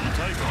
I'll take them.